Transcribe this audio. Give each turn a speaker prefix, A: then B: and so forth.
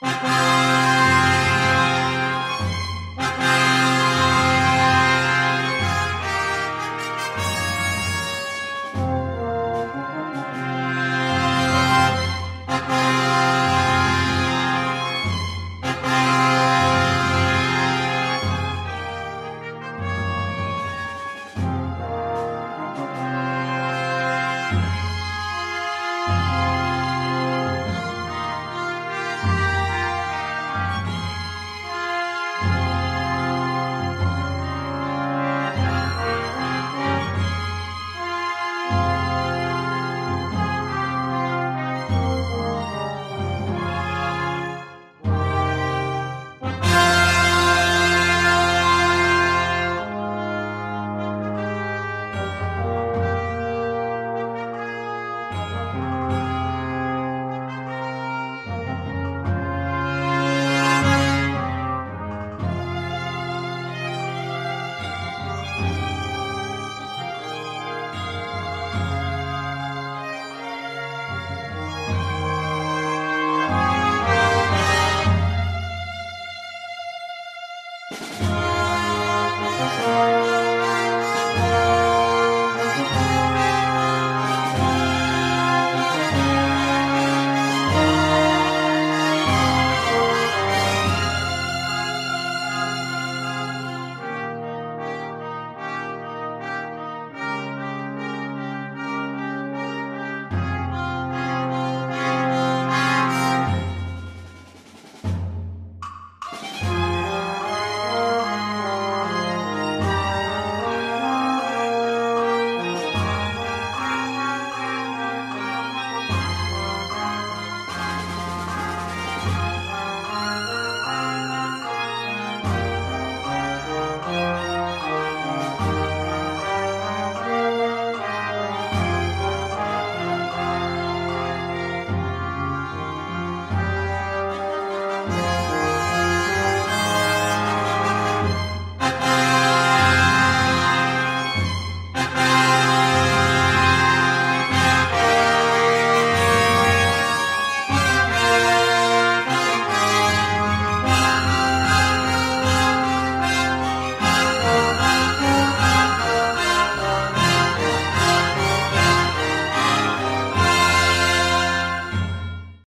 A: Bye. Música